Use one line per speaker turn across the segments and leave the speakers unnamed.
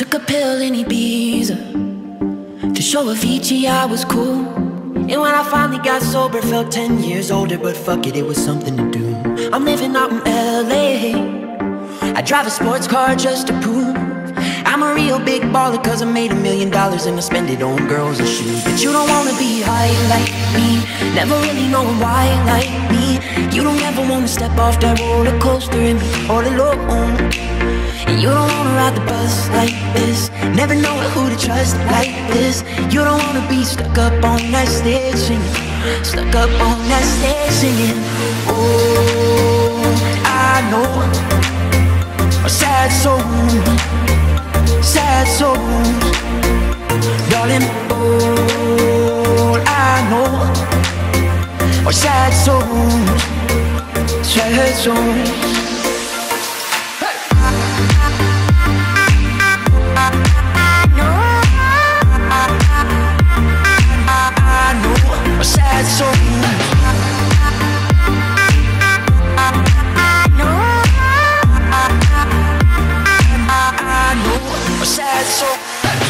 took a pill in Ibiza to show Avicii I was cool. And when I finally got sober, felt 10 years older, but fuck it, it was something to do. I'm living out in LA. I drive a sports car just to prove I'm a real big baller cause I made a million dollars and I spend it on girls and shoes. But you don't wanna be high like me, never really knowing why like me. You don't ever wanna step off that roller coaster and be all alone. And you don't wanna ride the bus like this, never know who to trust like this. You don't wanna be stuck up on that stage singing, stuck up on that stage singing. Oh, I know. A sad soul. Sad soul. Darling, all I know. Are sad souls Sad souls sad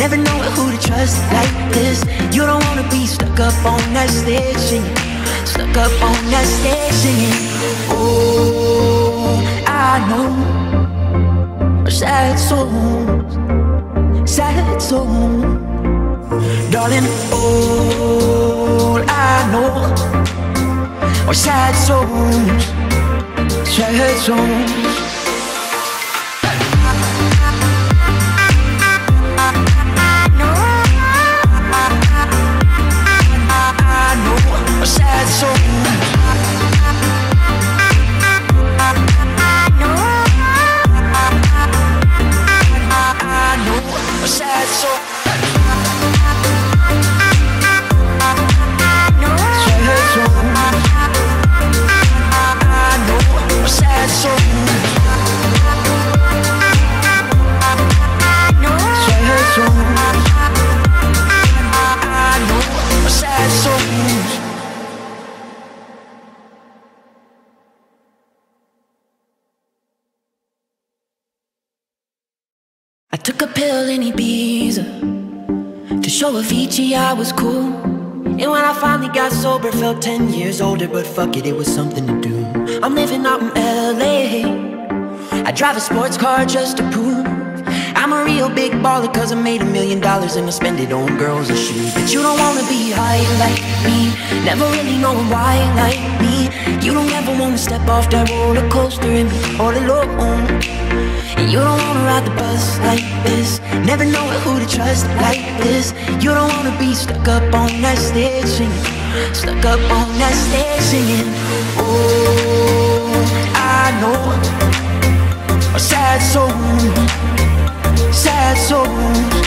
Never know who to trust like this. You don't wanna be stuck up on that stage singing. Stuck up on that stage singing. Oh, I know. Are Sad souls, sad souls. Darling, all I know. Are sad souls, sad souls sad took a pill in Ibiza to show Avicii I was cool. And when I finally got sober, felt 10 years older, but fuck it, it was something to do. I'm living out in LA. I drive a sports car just to prove I'm a real big baller cause I made a million dollars and I spend it on girls and shoes. But you don't wanna be high like me, never really knowing why like me. You don't ever wanna step off that roller coaster and be all alone. And you don't wanna ride the bus like this, never know who to trust like this. You don't wanna be stuck up on that stage singing, stuck up on that stage singing. Oh, I know a sad soul sad souls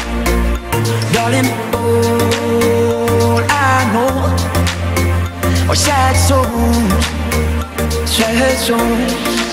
Darling, all I know Are sad souls Sad souls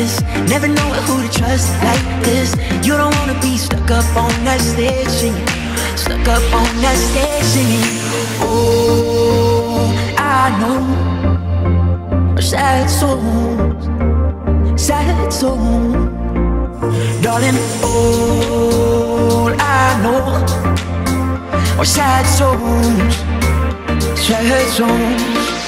Never know who to trust like this. You don't wanna be stuck up on that stage singing. Stuck up on that stage singing. Oh, I know. Sad souls. Sad song Darling, all I know. Are sad songs Sad songs